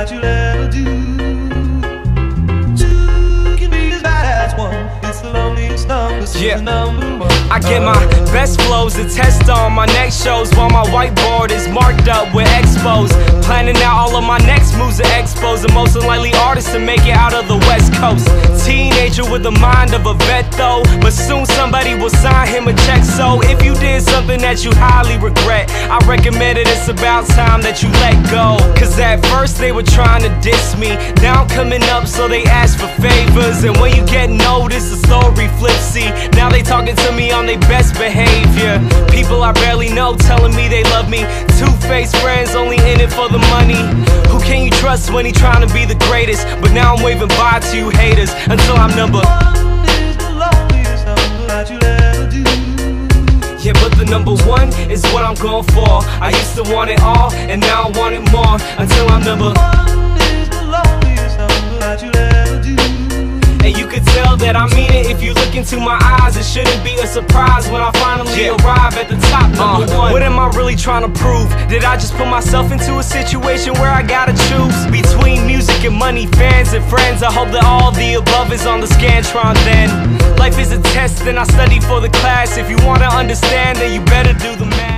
that you'll ever do. Two can be as bad as one. It's the loneliest number, so Yeah. number one. I get my best flows to test on my next shows while my whiteboard is marked up with expos. Planning out all of my next moves at expos. The most unlikely artist to make it out of the West Coast. Teenager with the mind of a vet though, but soon somebody will sign him a check. So if you something that you highly regret, I recommend it. It's about time that you let go. Cause at first they were trying to diss me. Now I'm coming up, so they ask for favors. And when you get noticed, the story flips. See, now they talking to me on their best behavior. People I barely know telling me they love me. Two faced friends only in it for the money. Who can you trust when he trying to be the greatest? But now I'm waving bye to you haters until I'm number. Number one is what I'm going for. I used to want it all, and now I want it more until I'm number. One is the loneliest number that you'll ever do. And you could tell that I mean it if you look into my eyes. It shouldn't be a surprise when I finally arrive at the top. Number uh, one. What am I really trying to prove? Did I just put myself into a situation where I gotta choose between music and money, fans and friends? I hope that all the above is on the Scantron then. And I study for the class. If you wanna understand, then you better do the math.